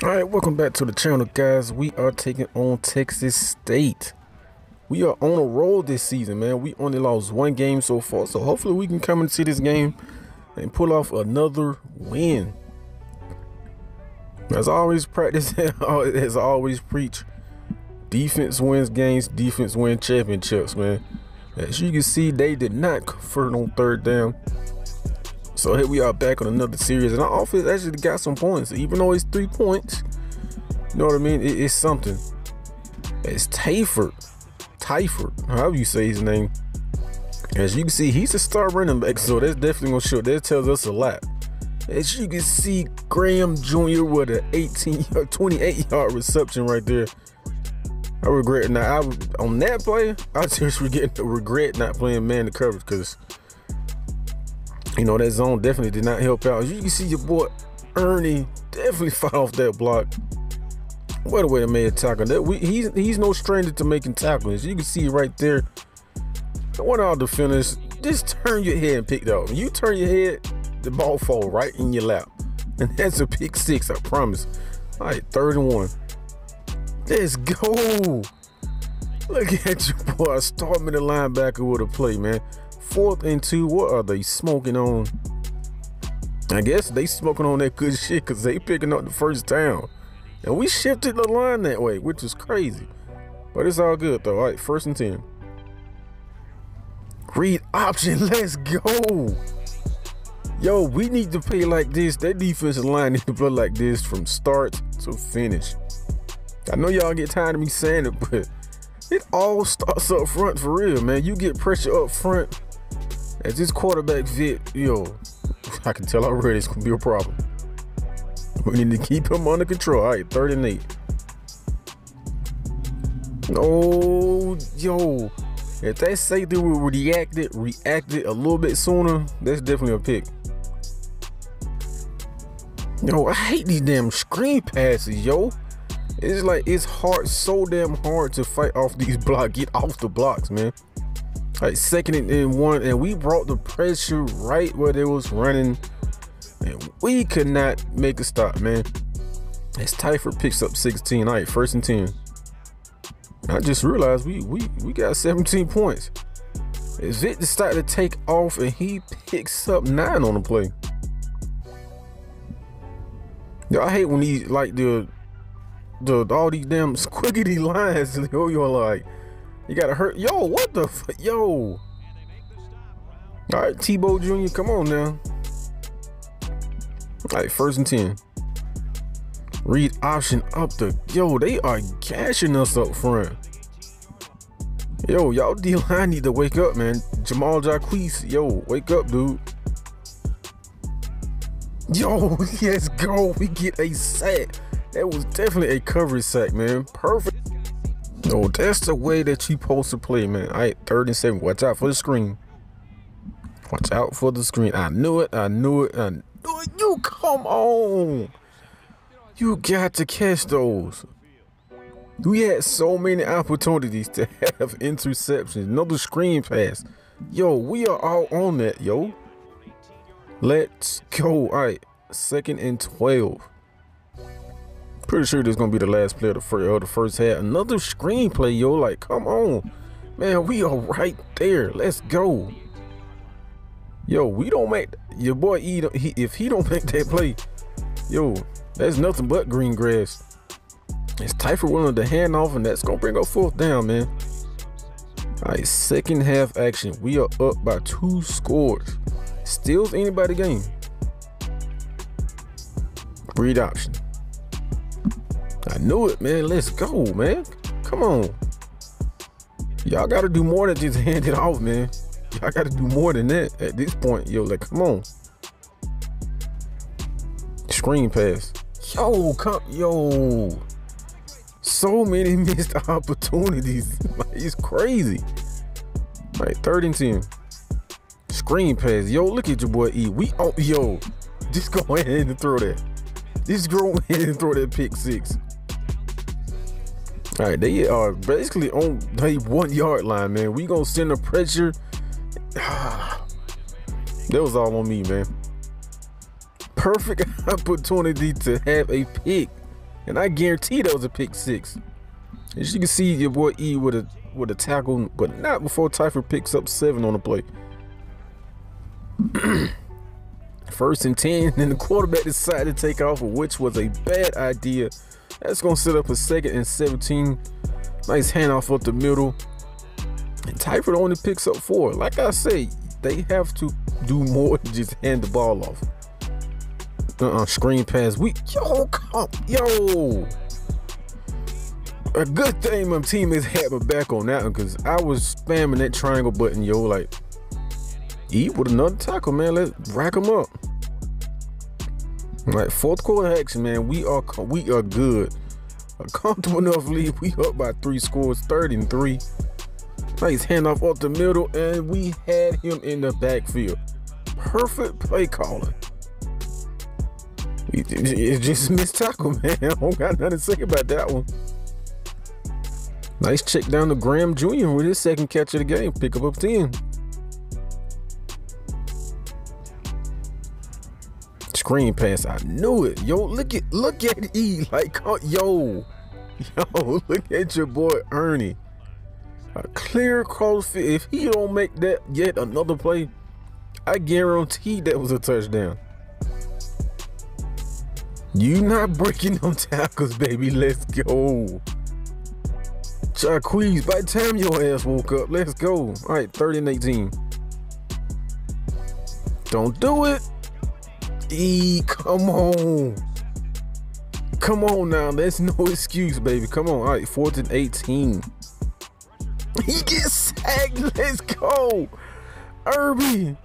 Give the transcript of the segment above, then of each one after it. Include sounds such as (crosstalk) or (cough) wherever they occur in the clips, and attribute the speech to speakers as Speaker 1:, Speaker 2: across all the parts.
Speaker 1: All right, welcome back to the channel, guys. We are taking on Texas State. We are on a roll this season, man. We only lost one game so far, so hopefully we can come and see this game and pull off another win. As I always practice, (laughs) as I always preach, defense wins games, defense wins championships, man. As you can see, they did not convert on third down. So here we are back on another series, and our offense actually got some points, even though it's three points. You know what I mean? It, it's something. It's Tayford, Tayford, however you say his name. As you can see, he's a star running back, so that's definitely gonna show. That tells us a lot. As you can see, Graham Jr. with an 18 yard, 28 yard reception right there. I regret now. I on that play, I (laughs) just regret regret not playing man to coverage because you know, that zone definitely did not help out. You can see your boy Ernie definitely (laughs) fought off that block. What a way to make a tackle. That we, he's he's no stranger to making tackles. You can see right there. What all defenders just turn your head and pick it up. When you turn your head, the ball fall right in your lap. (laughs) And that's a pick six, I promise. All right, third and one. Let's go. Look at (laughs) you, boy. Start me the linebacker with a play, man. Fourth and two, what are they smoking on? I guess they smoking on that good shit because they picking up the first down. And we shifted the line that way, which is crazy. But it's all good though. All right, first and 10. Read option, (laughs) let's go. Yo, we need to play like this. That defensive line (laughs) need to play like this from start to finish. I know y'all get tired of me saying it, (laughs) but it all starts up front for real, man. You get pressure up front, as this quarterback fit, yo, I can tell already it's gonna be a problem. We need to keep him under control. All right, third and eight. Oh, yo, if that safety would reacted, reacted a little bit sooner, that's definitely a pick. Yo, I hate these damn screen passes, yo. It's like it's hard, so damn hard to fight off these blocks. Get off the blocks, man. Right, second and one, and we brought the pressure right where they was running, and we could not make a stop, man. As Tayford picks up 16. All right, first and 10. I just realized we we we got 17 points. As Vic decided to take off, and he picks up nine on the play. Yo, I hate when he like the the all these damn squiggity (laughs) lines. (laughs) Yo, you're like you gotta hurt. Yo, what the Yo. All right, Tebow Jr., come on now. All right, first and 10. Read option up the. Yo, they are gashing us up front. Yo, y'all (laughs) D-line need to wake up, man. Jamal Jacquees, yo, wake up, dude. Yo, (laughs) let's go. We get a sack. That was definitely a coverage sack, man. Perfect. No, that's the way that you supposed to play, man. All right, third and seven. Watch out for the screen. Watch out for the screen. I knew it. I knew it. I knew it. You come on. You got to catch those. We had so many opportunities to (laughs) have interceptions. Another screen pass. Yo, we are all on that, yo. Let's go. All right, second and 12. Pretty sure this is gonna be the last play of the first, of the first half. Another screenplay, yo. Like, come on, man. We are right there. Let's go. Yo, we don't make your boy E. He, if he don't (laughs) make that play, yo, that's nothing but green grass. It's Tayford willing to hand off, and that's gonna bring up fourth down, man. All right, second half action. We are up by two scores. Steals anybody game. Breed option. I knew it, man. Let's go, man. Come on. Y'all got to do more than just (laughs) hand it off, man. Y'all got to do more than that at this point. Yo, like, come on. Screen pass. Yo, come, yo. So many (laughs) missed opportunities. (laughs) it's crazy. Like, third and 10. Screen pass. Yo, look at your boy E. We, oh, yo. Just go ahead and throw that. Just go ahead and throw that pick six. All right, they are basically on the one yard line, man. We gonna send the pressure. (sighs) that was all on me, man. Perfect (laughs) opportunity to have a pick. And I guarantee that was a pick six. As you can see, your boy E with a with a tackle, but not before Twyford picks up seven on the play. (clears throat) First and 10, (laughs) then the quarterback decided to take off, which was a bad idea. That's going to set up a second and 17. Nice handoff up the middle. And Twyford only picks up four. Like I say, they have to do more than just hand the ball off. Uh-uh, screen pass. We yo, come, yo. A good thing my teammates had my back on that one because I was spamming that triangle button, yo, like eat with another tackle, man. Let's rack them up. Right, fourth quarter action, man. We are we are good. A comfortable enough lead. We up by three scores, 30 and three. Nice handoff up the middle, and we had him in the backfield. Perfect play calling. It's just (laughs) missed tackle, man. I don't got nothing to say about that one. Nice check down to Graham Jr. with his second catch of the game. Pick up up 10. Screen pass. I knew it. Yo, look at look at E. Like, oh, yo. (laughs) Yo, look at your boy Ernie. A clear cross If he don't make that yet another play, I guarantee that was a touchdown. You not breaking them tackles, baby. Let's go. Jacquees, by the time your ass woke up, let's go. All right, 30 and 18. Don't do it. E, come on. Come on now. There's no (laughs) excuse, baby. Come on. All right, 4th and 18. He gets sacked. Let's go. Irby.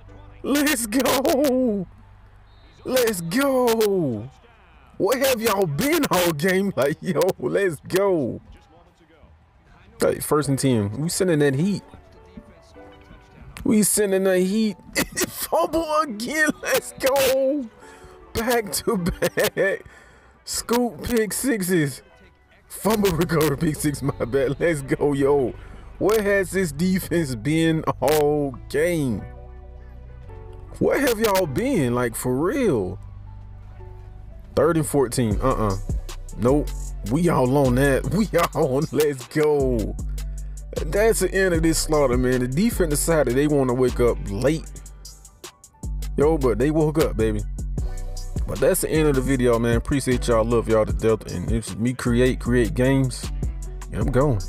Speaker 1: Let's go. Let's go. What have y'all been all game? (laughs) Like, yo, let's go. First and 10. We sending that heat. We sending that heat. (laughs) Fumble again. Let's go. Back to back. Scoop pick sixes. Fumble recover pick six. My bad. Let's go, yo. Where has this defense been all game? Where have y'all been? Like for real? Third and 14. Uh-uh. Nope. We all on that. (laughs) We all on. Let's go. That's the end of this slaughter, man. The defense decided they want to wake up late. Yo, but they woke up, baby. But that's the end of the video, man. Appreciate y'all. Love y'all to death. And it's me create, create games. And I'm going.